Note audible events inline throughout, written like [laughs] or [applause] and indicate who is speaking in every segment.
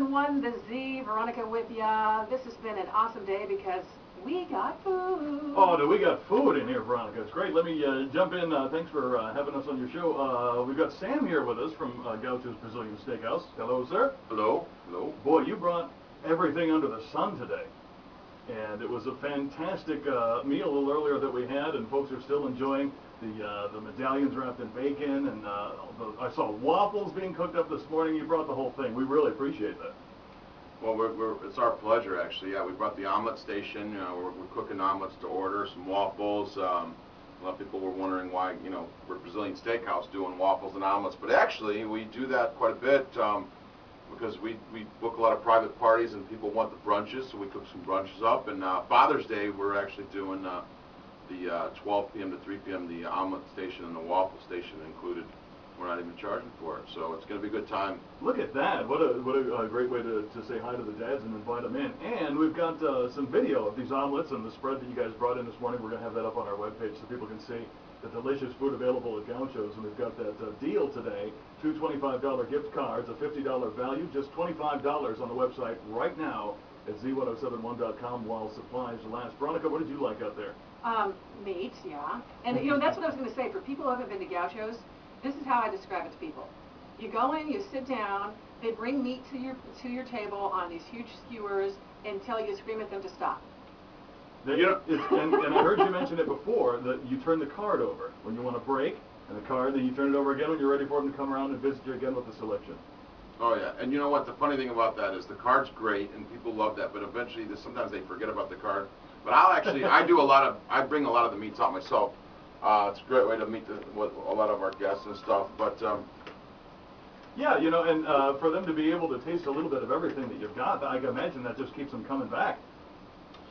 Speaker 1: 1071 The Z, Veronica with ya. This has been an awesome day because we got food.
Speaker 2: Oh, do we got food in here, Veronica? It's great. Let me uh, jump in. Uh, thanks for uh, having us on your show. Uh, we've got Sam here with us from uh, Gaucho's Brazilian Steakhouse. Hello, sir.
Speaker 3: Hello, hello.
Speaker 2: Boy, you brought everything under the sun today. And it was a fantastic uh, meal a little earlier that we had, and folks are still enjoying the uh, the medallions wrapped in bacon, and uh, the, I saw waffles being cooked up this morning. You brought the whole thing. We really appreciate that.
Speaker 3: Well, we're, we're, it's our pleasure, actually. Yeah, we brought the omelet station. You know, we're, we're cooking omelets to order, some waffles. Um, a lot of people were wondering why, you know, we're Brazilian Steakhouse doing waffles and omelets, but actually we do that quite a bit um, because we, we book a lot of private parties and people want the brunches, so we cook some brunches up. And uh, Father's Day, we're actually doing uh, the uh, 12 p.m. to 3 p.m. the omelet station and the waffle station included. We're not even charging for it, so it's going to be a good time.
Speaker 2: Look at that! What a what a, uh, great way to, to say hi to the dads and invite them in. And we've got uh, some video of these omelets and the spread that you guys brought in this morning. We're going to have that up on our webpage so people can see the delicious food available at Gaucho's. And we've got that uh, deal today: two $25 gift cards, a $50 value, just $25 on the website right now at z1071.com while supplies last. Veronica, what did you like out there?
Speaker 1: Um, meat, yeah. And you know, that's what I was going to say. For people who haven't been to Gaucho's, this is how I describe it to people. You go in, you sit down, they bring meat to your to your table on these huge skewers and tell you scream at them to stop.
Speaker 2: They, you know, it's, and, and I heard you mention it before that you turn the card over when you want to break, and the card, then you turn it over again when you're ready for them to come around and visit you again with the selection.
Speaker 3: Oh yeah, and you know what? The funny thing about that is the card's great, and people love that. But eventually, sometimes they forget about the card. But I'll actually, I do a lot of, I bring a lot of the meats out myself. Uh, it's a great way to meet the, with a lot of our guests and stuff. But um,
Speaker 2: yeah, you know, and uh, for them to be able to taste a little bit of everything that you've got, I can imagine that just keeps them coming back.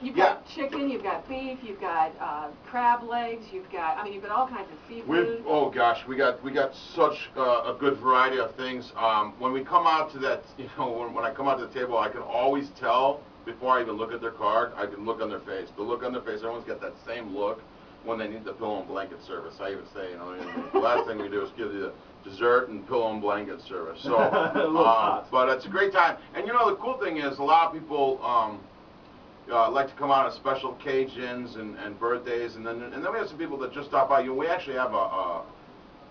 Speaker 1: You've
Speaker 3: yeah.
Speaker 1: got chicken, you've got beef, you've got uh, crab legs, you've got, I mean, you've got all kinds of seafood.
Speaker 3: We've, oh gosh, we got we got such uh, a good variety of things. Um, when we come out to that, [laughs] you know, when, when I come out to the table, I can always tell before I even look at their card. I can look on their face. The look on their face, everyone's got that same look when they need the pillow and blanket service. I even say, you know, the last thing we do is give you the dessert and pillow and blanket service. So, [laughs]
Speaker 2: uh,
Speaker 3: but it's a great time. And you know, the cool thing is, a lot of people um, uh, like to come out on special occasions and, and birthdays, and then and then we have some people that just stop by. You know, we actually have a, a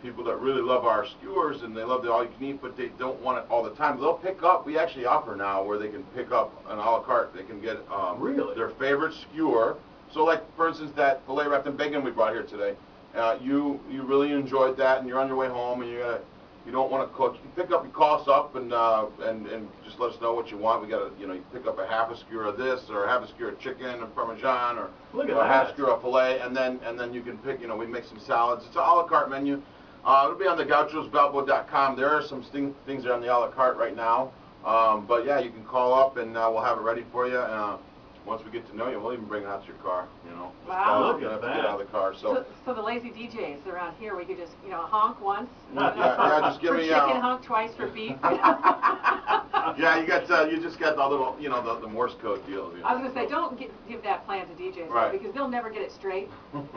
Speaker 3: people that really love our skewers and they love the all you can eat, but they don't want it all the time. They'll pick up. We actually offer now where they can pick up an a la carte. They can get um,
Speaker 2: really?
Speaker 3: their favorite skewer so like, for instance, that filet wrapped in bacon we brought here today, uh, you you really enjoyed that, and you're on your way home, and you uh, you don't want to cook. You can pick up, you call us up, and uh, and and just let us know what you want. We got to, you know, you pick up a half a skewer of this, or a half a skewer of chicken and parmesan, or,
Speaker 2: Look at
Speaker 3: a
Speaker 2: that.
Speaker 3: half skewer of filet, and then and then you can pick. You know, we make some salads. It's an a la carte menu. Uh, it'll be on the gauchosbalboa.com. There are some things that are on the a la carte right now. Um, but yeah, you can call up and uh, we'll have it ready for you. Uh, once we get to know you, we'll even bring it out to your car. You know, just
Speaker 1: Wow.
Speaker 2: Look at that.
Speaker 3: get out of the car.
Speaker 1: So,
Speaker 3: So,
Speaker 1: so the lazy DJs around here, we could just, you know, honk once. [laughs]
Speaker 3: Yeah, yeah, just give
Speaker 1: for
Speaker 3: me,
Speaker 1: chicken,
Speaker 3: uh,
Speaker 1: honk twice for beef. [laughs] [laughs]
Speaker 3: yeah, you got uh, you just got the little, you know, the, the Morse code deal. You know,
Speaker 1: I was going to say, don't get, give that plan to DJs though,
Speaker 3: Right.
Speaker 1: because they'll never get it straight.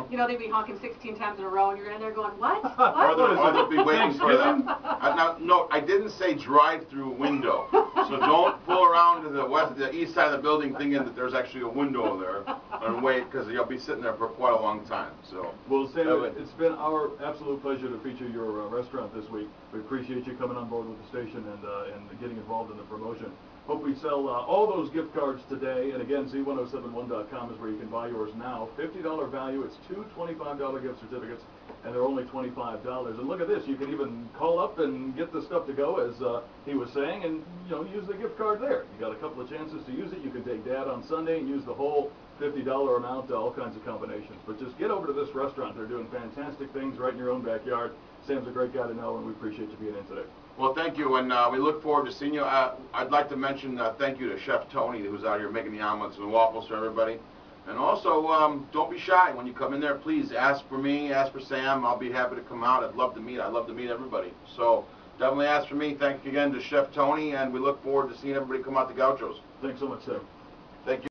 Speaker 1: You know, they'd be honking 16 times in a row, and you're in there going, what?
Speaker 3: Or
Speaker 1: What?
Speaker 3: they'll, or they'll be waiting for
Speaker 2: Thanksgiving?
Speaker 3: that. Uh, now, no, I didn't say drive-through window. So don't pull around to the west, the east side of the building thinking that there's actually a window there and wait because you'll be sitting there for quite a long time. So.
Speaker 2: Well, Sam, it's been our absolute pleasure to feature your uh, restaurant this week. We appreciate you coming on board with the station and uh, and getting involved in the promotion. Hope we sell uh, all those gift cards today. And again, z1071.com is where you can buy yours now. $50 value. It's two $25 gift certificates, and they're only $25. And look at this. You can even call up and get the stuff to go, as uh, he was saying, and you know use the gift card there. You got a couple of chances to use it. You can take Dad on Sunday and use the whole $50 amount to all kinds of combinations. But just get over to this restaurant. They're doing fantastic things right in your own backyard. Sam's a great guy to know, and we appreciate you being in today.
Speaker 3: Well, thank you, and uh, we look forward to seeing you. Uh, I'd like to mention uh, thank you to Chef Tony, who's out here making the omelets and waffles for everybody. And also, um, don't be shy when you come in there. Please ask for me, ask for Sam. I'll be happy to come out. I'd love to meet. I'd love to meet everybody. So definitely ask for me. Thank you again to Chef Tony, and we look forward to seeing everybody come out to Gauchos.
Speaker 2: Thanks so much, Sam.
Speaker 3: Thank you.